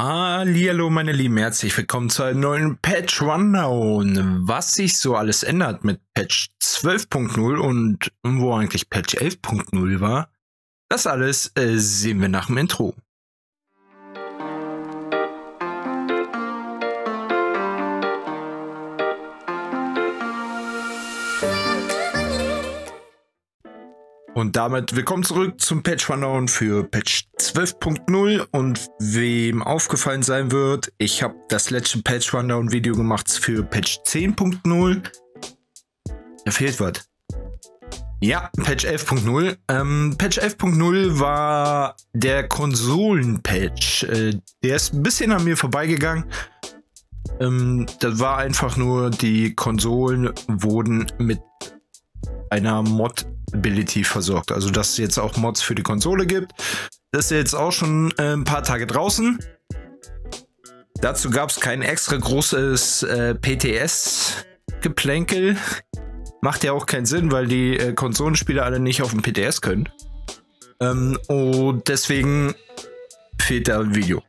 Hallo meine Lieben, herzlich willkommen zu einem neuen Patch Rundown. Was sich so alles ändert mit Patch 12.0 und wo eigentlich Patch 11.0 war, das alles äh, sehen wir nach dem Intro. Und damit willkommen zurück zum Patch Rundown für Patch 12.0 und wem aufgefallen sein wird, ich habe das letzte Patch Rundown Video gemacht für Patch 10.0. Da fehlt was. Ja, Patch 11.0. Ähm, Patch 11.0 war der Konsolen-Patch. Äh, der ist ein bisschen an mir vorbeigegangen. Ähm, das war einfach nur, die Konsolen wurden mit einer Mod-Ability versorgt. Also, dass es jetzt auch Mods für die Konsole gibt. Das ist jetzt auch schon äh, ein paar Tage draußen. Dazu gab es kein extra großes äh, PTS-Geplänkel. Macht ja auch keinen Sinn, weil die äh, Konsolenspieler alle nicht auf dem PTS können. Ähm, und deswegen fehlt da ein Video.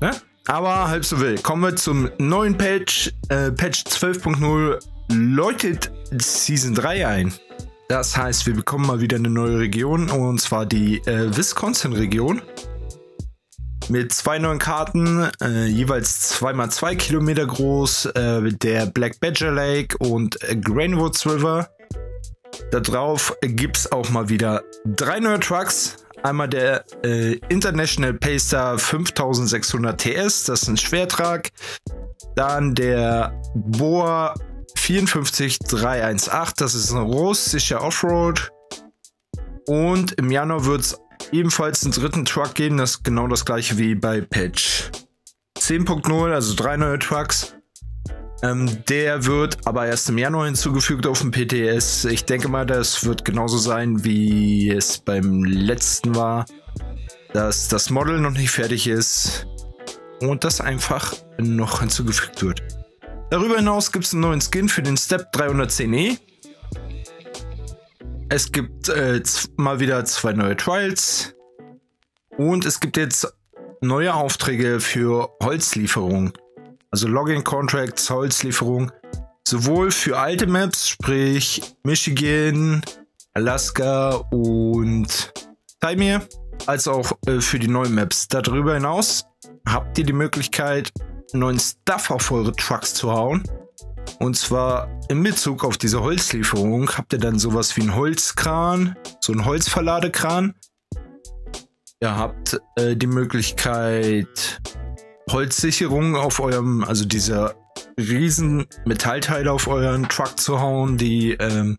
Ne? Aber halb so wild. Kommen wir zum neuen Patch. Äh, Patch 12.0 läutet Season 3 ein. Das heißt, wir bekommen mal wieder eine neue Region und zwar die äh, Wisconsin-Region. Mit zwei neuen Karten, äh, jeweils 2x2 Kilometer groß, äh, der Black Badger Lake und äh, Grainwoods River. Da drauf gibt es auch mal wieder drei neue Trucks. Einmal der äh, International Pacer 5600 TS, das ist ein Schwertrag. Dann der Boa 54318, das ist ein russischer Offroad. Und im Januar wird es ebenfalls einen dritten Truck geben, das ist genau das gleiche wie bei Patch 10.0, also drei neue Trucks. Ähm, der wird aber erst im Januar hinzugefügt auf dem PTS. Ich denke mal, das wird genauso sein, wie es beim letzten war, dass das Model noch nicht fertig ist und das einfach noch hinzugefügt wird. Darüber hinaus gibt es einen neuen Skin für den Step 310E. Es gibt äh, mal wieder zwei neue Trials. Und es gibt jetzt neue Aufträge für Holzlieferung. Also Login Contracts, Holzlieferung. Sowohl für alte Maps, sprich Michigan, Alaska und Taimir, als auch äh, für die neuen Maps. Darüber hinaus habt ihr die Möglichkeit, neuen Stuff auf eure Trucks zu hauen. Und zwar in Bezug auf diese Holzlieferung habt ihr dann sowas wie einen Holzkran, so einen Holzverladekran. Ihr habt äh, die Möglichkeit, Holzsicherungen auf eurem, also diese riesen Metallteile auf euren Truck zu hauen, die, ähm,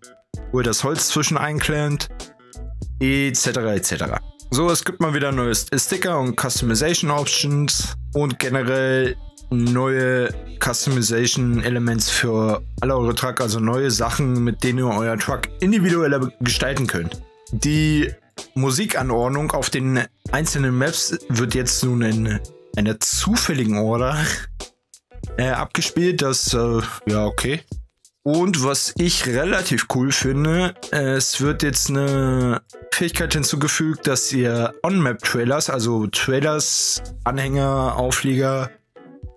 wo ihr das Holz zwischen einklemmt, etc. etc. So, es gibt mal wieder neue Sticker und Customization Options und generell neue Customization Elements für alle eure Truck, also neue Sachen, mit denen ihr euer Truck individueller gestalten könnt. Die Musikanordnung auf den einzelnen Maps wird jetzt nun in einer zufälligen Order äh, abgespielt. Das, äh, ja, okay. Und was ich relativ cool finde, es wird jetzt eine Fähigkeit hinzugefügt, dass ihr On-Map-Trailers, also Trailers, Anhänger, Auflieger,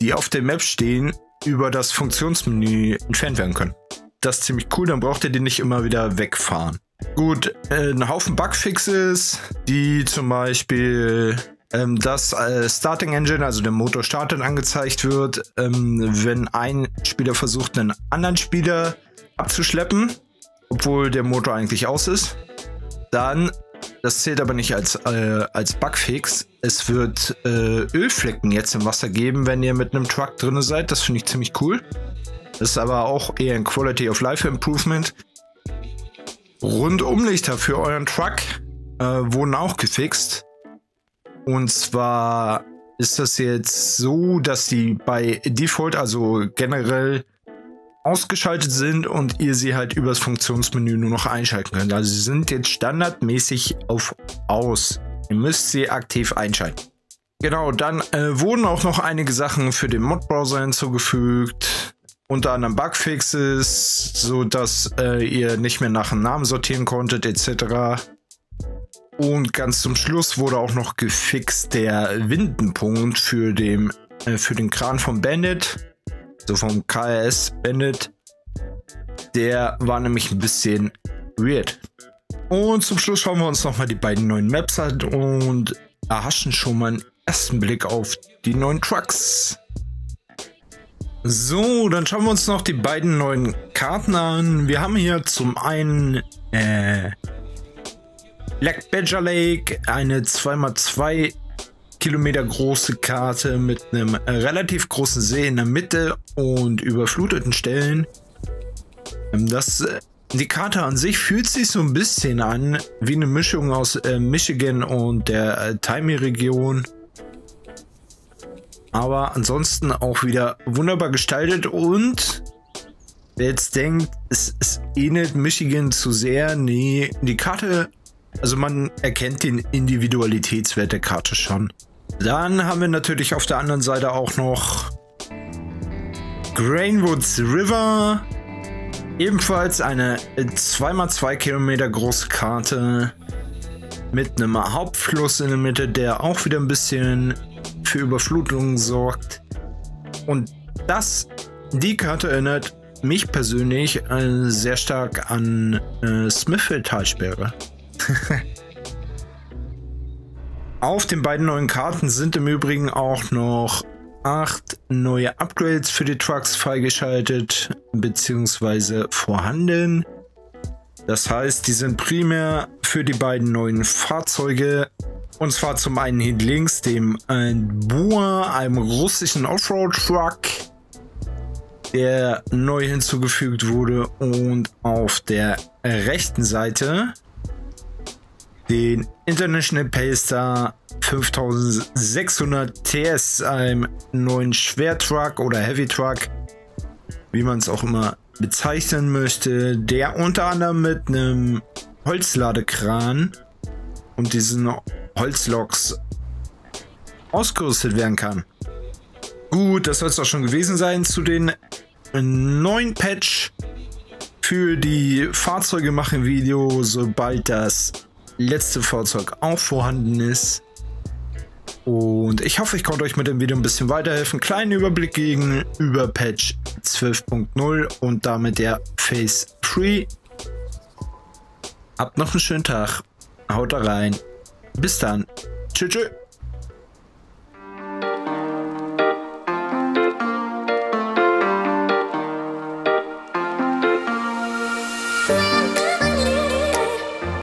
die auf der Map stehen, über das Funktionsmenü entfernt werden können. Das ist ziemlich cool, dann braucht ihr den nicht immer wieder wegfahren. Gut, äh, ein Haufen Bugfixes, die zum Beispiel ähm, dass äh, Starting Engine, also der Motor startet, angezeigt wird, ähm, wenn ein Spieler versucht, einen anderen Spieler abzuschleppen, obwohl der Motor eigentlich aus ist. Dann das zählt aber nicht als, äh, als Bugfix. Es wird äh, Ölflecken jetzt im Wasser geben, wenn ihr mit einem Truck drin seid. Das finde ich ziemlich cool. Das ist aber auch eher ein Quality of Life Improvement. Rundumlichter für euren Truck äh, wurden auch gefixt. Und zwar ist das jetzt so, dass die bei Default, also generell ausgeschaltet sind und ihr sie halt übers Funktionsmenü nur noch einschalten könnt. Also sie sind jetzt standardmäßig auf aus. Ihr müsst sie aktiv einschalten. Genau, dann äh, wurden auch noch einige Sachen für den Mod-Browser hinzugefügt. Unter anderem Bugfixes, so dass äh, ihr nicht mehr nach dem Namen sortieren konntet, etc. Und ganz zum Schluss wurde auch noch gefixt der Windenpunkt für, dem, äh, für den Kran von Bandit. So vom KRS Bandit. Der war nämlich ein bisschen weird. Und zum Schluss schauen wir uns nochmal die beiden neuen Maps an und erhaschen schon mal einen ersten Blick auf die neuen Trucks. So, dann schauen wir uns noch die beiden neuen Karten an. Wir haben hier zum einen äh, Black Badger Lake, eine 2x2 Kilometer große Karte mit einem relativ großen See in der Mitte und überfluteten Stellen. Ähm, das, äh, die Karte an sich fühlt sich so ein bisschen an wie eine Mischung aus äh, Michigan und der äh, Taimi-Region. Aber ansonsten auch wieder wunderbar gestaltet und wer jetzt denkt, es, es ähnelt Michigan zu sehr, nee, die Karte also man erkennt den Individualitätswert der Karte schon. Dann haben wir natürlich auf der anderen Seite auch noch Grainwoods River. Ebenfalls eine 2x2 Kilometer große Karte mit einem Hauptfluss in der Mitte, der auch wieder ein bisschen für Überflutungen sorgt. Und das, die Karte erinnert mich persönlich äh, sehr stark an äh, Smithfield Talsperre. Auf den beiden neuen Karten sind im Übrigen auch noch acht neue Upgrades für die Trucks freigeschaltet bzw. vorhanden. Das heißt, die sind primär für die beiden neuen Fahrzeuge. Und zwar zum einen hier links dem äh, Bua, einem russischen Offroad-Truck, der neu hinzugefügt wurde. Und auf der rechten Seite den International Pacer 5600 TS, einem neuen Schwertruck oder Heavy Truck, wie man es auch immer bezeichnen möchte, der unter anderem mit einem Holzladekran und diesen Holzloks ausgerüstet werden kann. Gut, das soll es auch schon gewesen sein zu den neuen Patch für die Fahrzeuge machen Video, sobald das letzte Fahrzeug auch vorhanden ist. Und ich hoffe, ich konnte euch mit dem Video ein bisschen weiterhelfen. Kleinen Überblick gegen über Patch 12.0 und damit der Phase 3. Habt noch einen schönen Tag. Haut rein. Bis dann. Tschüss. tschüss.